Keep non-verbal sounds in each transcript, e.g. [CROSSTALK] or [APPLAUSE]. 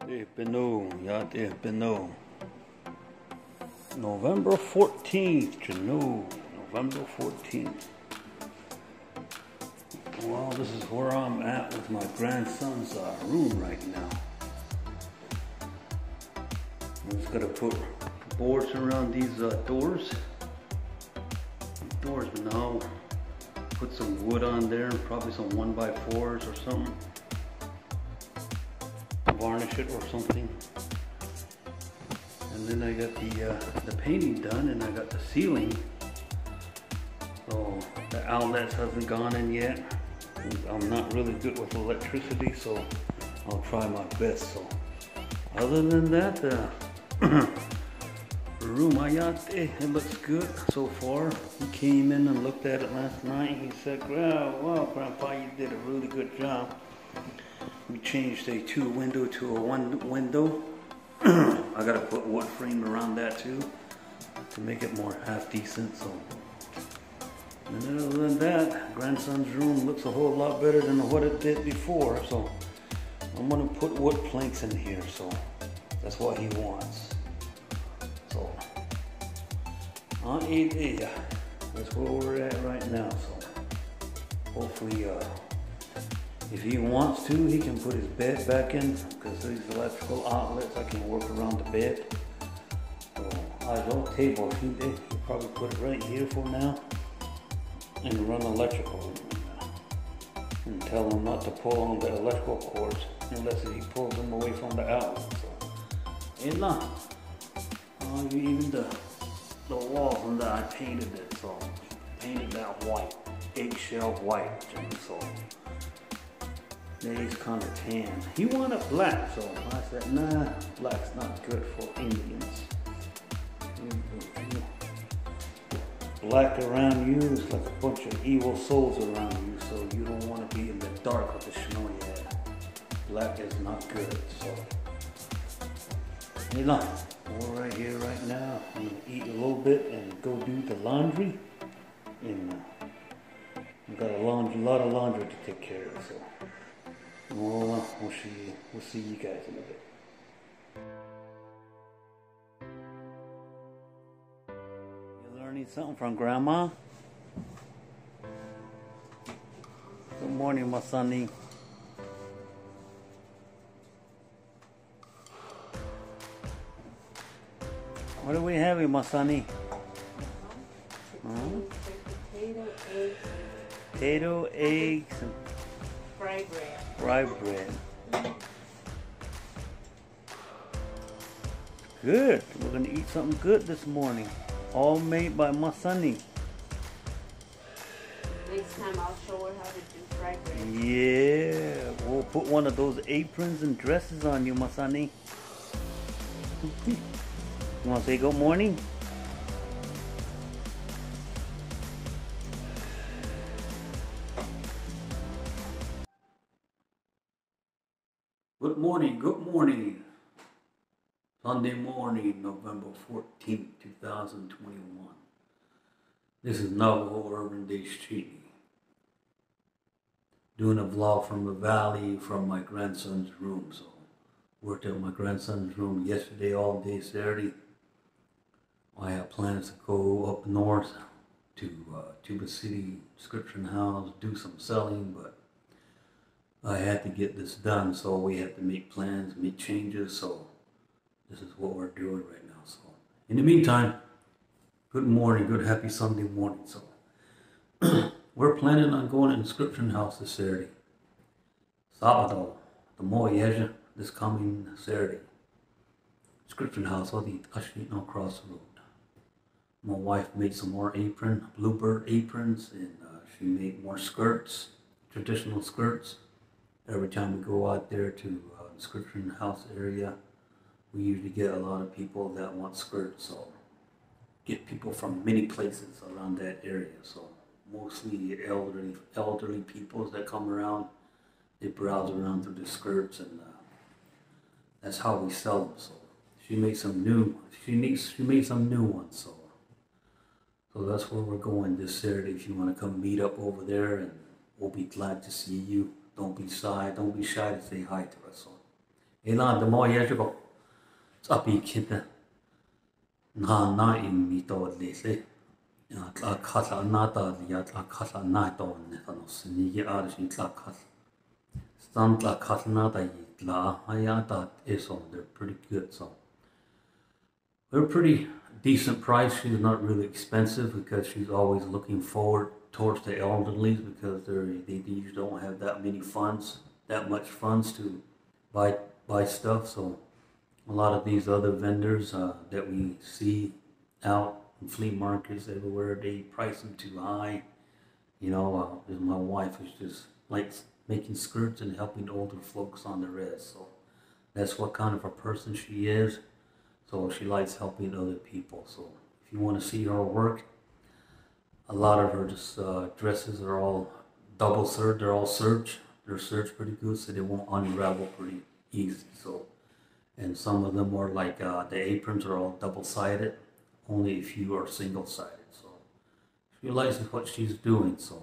Yate Beno, Yate Beno. November 14th, Janu, November 14th. Well, this is where I'm at with my grandson's uh, room right now. I'm just gonna put boards around these uh, doors. Doors, but now put some wood on there probably some one by fours or something varnish it or something. And then I got the uh, the painting done and I got the ceiling. So the outlets hasn't gone in yet. I'm not really good with electricity, so I'll try my best. So other than that, uh, [CLEARS THROAT] room Ayate, it looks good so far. He came in and looked at it last night. He said, well, well, Grandpa, you did a really good job. We changed a two window to a one window. [CLEARS THROAT] I gotta put wood frame around that too to make it more half decent. So, and other than that, grandson's room looks a whole lot better than what it did before. So, I'm gonna put wood planks in here. So, that's what he wants. So, on 8 That's where we're at right now. So, hopefully, uh, if he wants to, he can put his bed back in because these electrical outlets, I can work around the bed. So I don't table. He did. He'll probably put it right here for now and run electrical. And tell him not to pull on the electrical cords unless he pulls them away from the outlet. So, and not. Uh, even the the wall from that I painted it, so painted that white, eggshell white, so he's kind of tan. He wanted black, so I said, nah, black's not good for Indians. Black around you is like a bunch of evil souls around you, so you don't want to be in the dark with the snowy head. Black is not good, so. You know, we're right here right now. I'm gonna eat a little bit and go do the laundry. And uh, I've got a laundry, lot of laundry to take care of, so. We'll, we'll see. We'll see you guys in a bit. You learning something from Grandma? Good morning, my sonny. What are we having, my sonny? Huh? Potato, eggs. Potato, eggs, and fried bread. Fried bread. Good. We're gonna eat something good this morning. All made by my sonny. Next time I'll show her how to do fried bread. Yeah. We'll put one of those aprons and dresses on you, sonny. [LAUGHS] you wanna say good morning? Good morning, good morning. Sunday morning, November 14th, 2021. This is Navajo Urban Street. Doing a vlog from the valley from my grandson's room. So, worked at my grandson's room yesterday all day Saturday. I have plans to go up north to uh, Tuba City Inscription House, do some selling, but I had to get this done, so we had to make plans, make changes, so this is what we're doing right now. So, in the meantime, good morning, good happy Sunday morning. So, [CLEARS THROAT] we're planning on going to Inscription House this Saturday. Sabado, the Moyeja, this coming Saturday. Inscription House, on the Ashitno Cross Road. My wife made some more apron, bluebird aprons, and uh, she made more skirts, traditional skirts every time we go out there to uh, inscription house area, we usually get a lot of people that want skirts. So get people from many places around that area. So mostly elderly elderly people that come around. They browse around through the skirts, and uh, that's how we sell them. So she made some new. She needs. She made some new ones. So so that's where we're going this Saturday. If you want to come meet up over there, and we'll be glad to see you. Don't be shy. Don't be shy to say hi to us. So Ela the more up in kid. Na na in mi to le. Ya tla kasa na ta ya tla kasa na to ne ta no sni ye ar shin tla kasa. Stam tla kasa na ta yi tla ya ta is on they're pretty good so. They're pretty decent price. She's not really expensive because she's always looking forward towards the elderly because they they don't have that many funds, that much funds to buy buy stuff. So a lot of these other vendors uh, that we see out in flea markets everywhere, they price them too high. You know, uh, my wife is just like making skirts and helping older folks on the rest. So that's what kind of a person she is. So she likes helping other people. So if you want to see her work, a lot of her just uh, dresses are all double serge. They're all serge. They're serged pretty good, so they won't unravel pretty easy. So, and some of them are like uh, the aprons are all double sided. Only a few are single sided. So she likes what she's doing. So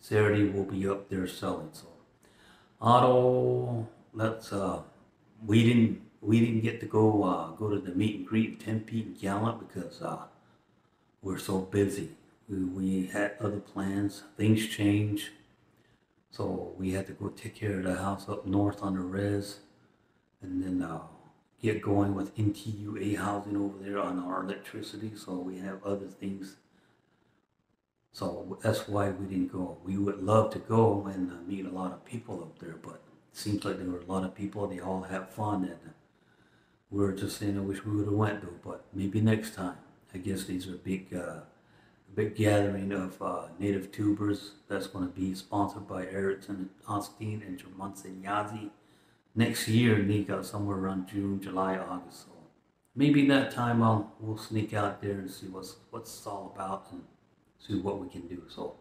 Saturday will be up there selling. So Otto, let's uh, we didn't we didn't get to go uh, go to the meet and greet in Tempe and Gallup because uh, we're so busy. We, had other plans. Things change. So we had to go take care of the house up north on the res and then uh, get going with NTUA housing over there on our electricity. So we have other things. So that's why we didn't go. We would love to go and uh, meet a lot of people up there, but it seems like there were a lot of people. They all had fun and we were just saying I wish we would have went though, but maybe next time. I guess these are big, uh, big gathering of uh, native tubers that's going to be sponsored by Erickson Austin and Jermonte Yazi next year, Nika, somewhere around June, July, August. So maybe that time I'll we'll sneak out there and see what's what's it's all about and see what we can do. So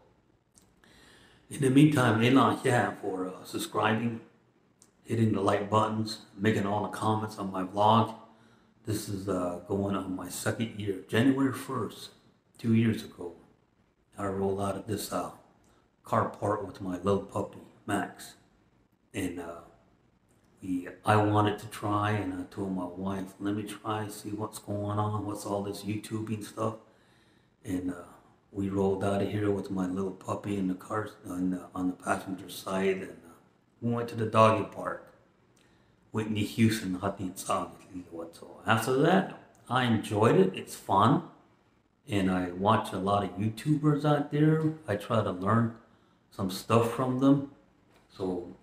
in the meantime, Elan yeah, for uh, subscribing hitting the like buttons, making all the comments on my vlog. This is uh, going on my second year. January 1st, two years ago, I rolled out of this uh, carport with my little puppy, Max. And uh, we, I wanted to try, and I told my wife, let me try, see what's going on, what's all this YouTubing stuff. And uh, we rolled out of here with my little puppy in the car on the, on the passenger side. And we went to the doggy park. Whitney Houston So after that, I enjoyed it. It's fun. And I watch a lot of YouTubers out there. I try to learn some stuff from them. So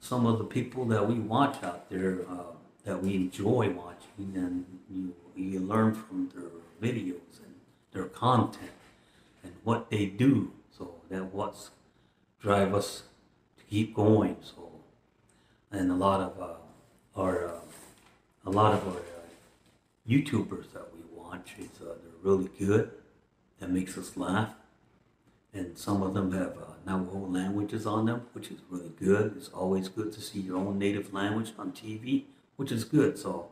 some of the people that we watch out there uh, that we enjoy watching and you, you learn from their videos and their content and what they do. So that what's drive us to keep going. So, and a lot of uh, our uh, a lot of our uh, YouTubers that we watch, it's, uh, really good. That makes us laugh, and some of them have uh, Navajo languages on them, which is really good. It's always good to see your own native language on TV, which is good. So,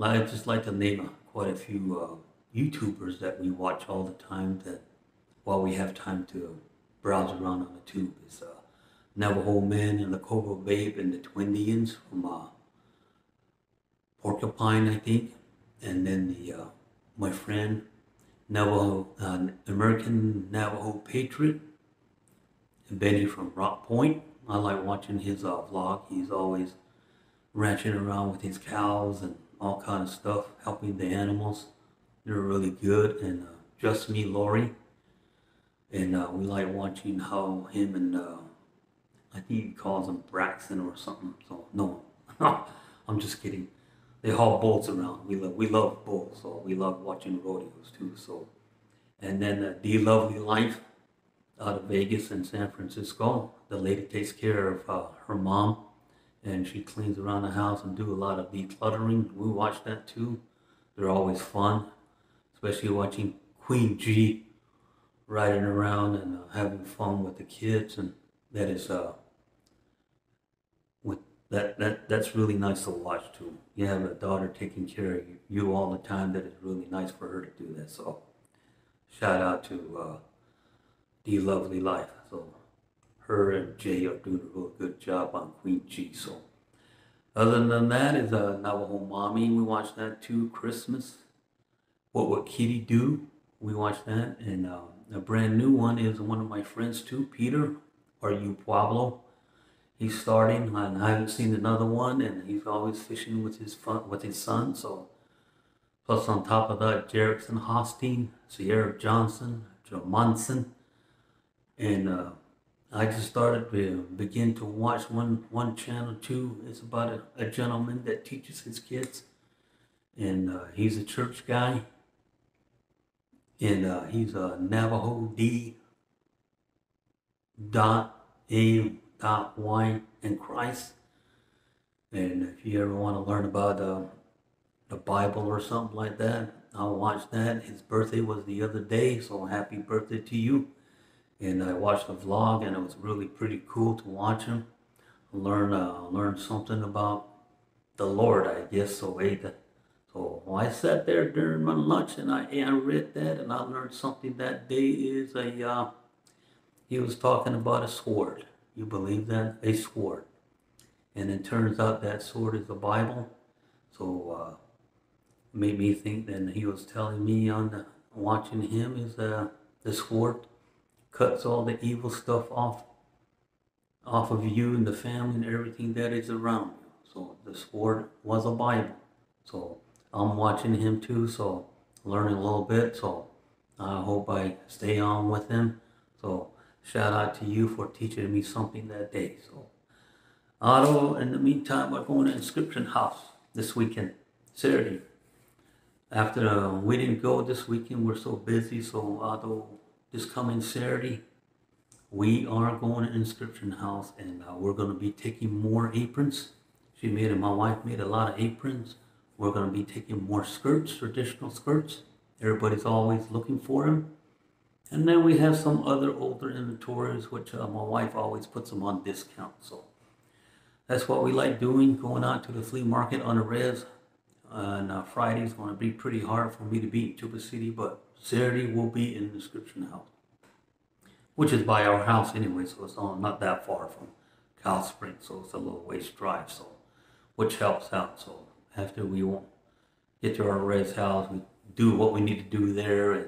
I just like to name uh, quite a few YouTubers that we watch all the time. That while we have time to browse around on the tube is. Navajo Man and the Cobra Babe and the Twin Indians from uh, Porcupine, I think. And then the uh, my friend Navajo, uh, American Navajo Patriot, Benny from Rock Point. I like watching his uh, vlog. He's always ranching around with his cows and all kind of stuff, helping the animals. They're really good. And uh, Just Me Lori. And uh, we like watching how him and uh, I think he calls him Braxton or something. So no, [LAUGHS] I'm just kidding. They haul bulls around. We love we love bulls, so we love watching rodeos too. So, and then uh, the Lovely Life out of Vegas and San Francisco. The lady takes care of uh, her mom, and she cleans around the house and do a lot of decluttering. We watch that too. They're always fun, especially watching Queen G riding around and uh, having fun with the kids and that is uh with that that that's really nice to watch too. You have a daughter taking care of you, all the time. That is really nice for her to do that. So shout out to uh, the lovely life. So her and Jay are doing a real good job on Queen G. So Other than that, is uh, Navajo Mommy. We watched that too. Christmas. What Would Kitty Do? We watched that. And uh, a brand new one is one of my friends too, Peter. Are you Pueblo? He's starting, and I haven't seen another one. And he's always fishing with his fun, with his son. So, plus on top of that, Jerickson Hosteen, Sierra Johnson, Joe Munson, and uh, I just started to begin to watch one one channel too. It's about a, a gentleman that teaches his kids, and uh, he's a church guy, and uh, he's a Navajo D dot A dot Y in Christ. And if you ever want to learn about uh, the Bible or something like that, I'll watch that. His birthday was the other day, so happy birthday to you and I watched the vlog, and it was really pretty cool to watch him learn uh, learn something about the Lord, I guess. So, hey, the, so I sat there during my lunch, and I, I read that, and I learned something that day is a uh, he was talking about a sword. You believe that a sword, and it turns out that sword is the Bible. So. Uh, made me think that he was telling me on the, watching him is uh, the sword cuts all the evil stuff off off of you and the family and everything that is around you. So the sword was a Bible. So I'm watching him too, so learning a little bit. So I hope I stay on with him. So shout out to you for teaching me something that day. So Otto, in the meantime, we're going to Inscription House this weekend, Saturday. After uh, we didn't go this weekend, we're so busy. So Otto this coming Saturday, we are going to Inscription House and uh, we're going to be taking more aprons. She made it, my wife made a lot of aprons. We're going to be taking more skirts, traditional skirts. Everybody's always looking for them. And then we have some other older inventories, which uh, my wife always puts them on discount. So that's what we like doing, going out to the flea market on a res. And uh, Friday's going to be pretty hard for me to be in Tuba City, but Saturday will be in the Inscription House, which is by our house anyway, so it's not that far from Cow Springs, so it's a little ways drive, so which helps out. So after we won't get to our res house, we do what we need to do there, and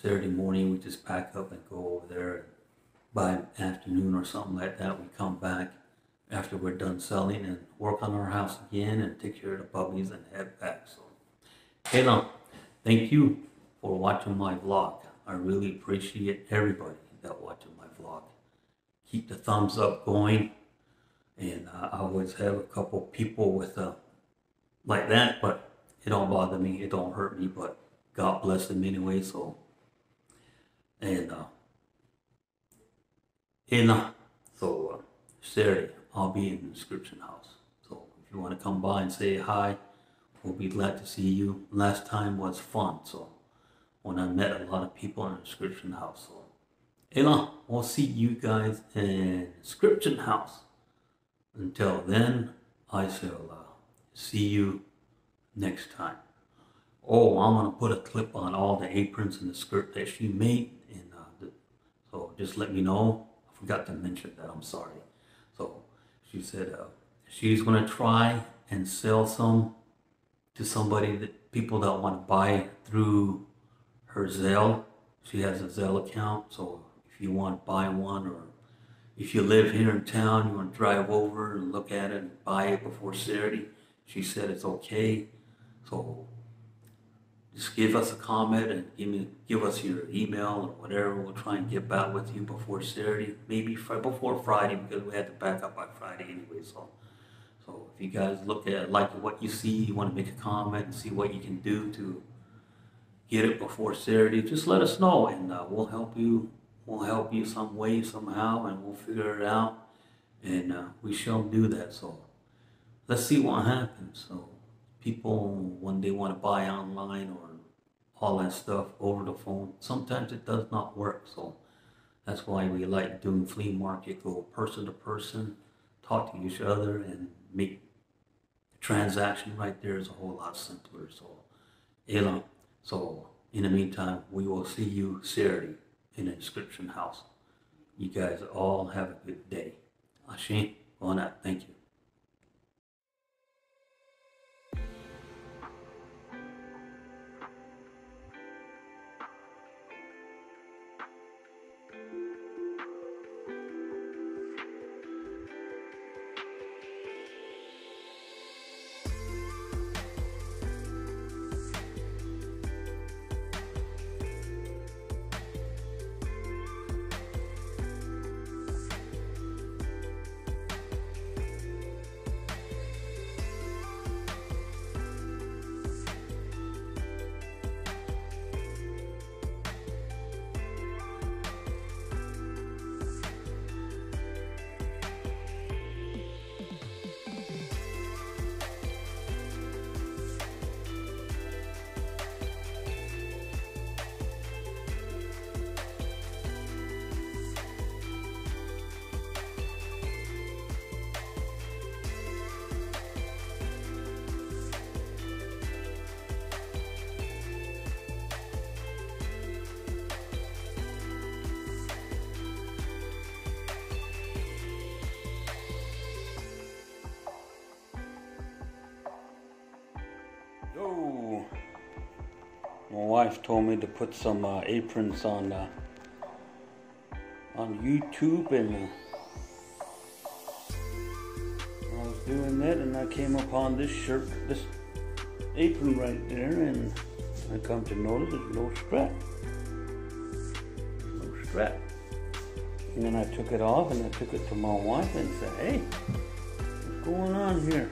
Saturday morning we just pack up and go over there. And by afternoon or something like that, we come back after we're done selling and work on our house again and take care of the puppies and head back. So, hey, now, thank you for watching my vlog. I really appreciate everybody that watching my vlog. Keep the thumbs up going. And uh, I always have a couple people with uh, like that, but it don't bother me. It don't hurt me, but God bless them anyway. So, and uh, so uh, I'll be in the inscription house. So if you want to come by and say hi, we'll be glad to see you. Last time was fun, so when I met a lot of people in the inscription house. So, Ela, we'll see you guys in inscription house. Until then, I shall uh, see you next time. Oh, I'm gonna put a clip on all the aprons and the skirt that she made, so just let me know. I forgot to mention that. I'm sorry. So she said uh, she's gonna try and sell some to somebody that people that want to buy through her Zelle. She has a Zelle account, so if you want to buy one or if you live here in town, you want to drive over and look at it and buy it before Saturday, she said it's okay. So just give us a comment and give me give us your email or whatever. We'll try and get back with you before Saturday, maybe before Friday because we had to back up by Friday anyway. So, so if you guys look at like what you see, you want to make a comment and see what you can do to get it before Saturday, just let us know and uh, we'll help you. We'll help you some way, somehow, and we'll figure it out. And uh, we shall do that. So let's see what happens. So people, when they want to buy online or all that stuff over the phone, sometimes it does not work. So that's why we like doing flea market, go person to person, talk to each other, and make the transaction right there is a whole lot simpler. So, Elon. So in the meantime, we will see you Saturday in the inscription house. You guys all have a good day. Ashin, on that. Thank you. Wife told me to put some uh, aprons on uh, on YouTube, and uh, I was doing that, and I came upon this shirt, this apron right there, and I come to notice there's no strap, no strap. And then I took it off, and I took it to my wife and said, "Hey, what's going on here?"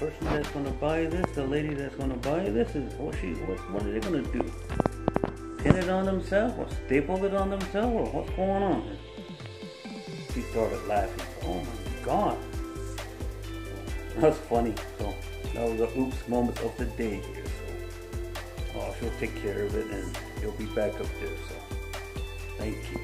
Person that's gonna buy this, the lady that's gonna buy this is what she what what are they gonna do? Pin it on themselves or staple it on themselves or what's going on? She started laughing. Oh my god. That's funny. So that was a oops moment of the day here. So oh she'll take care of it and it'll be back up there. So thank you.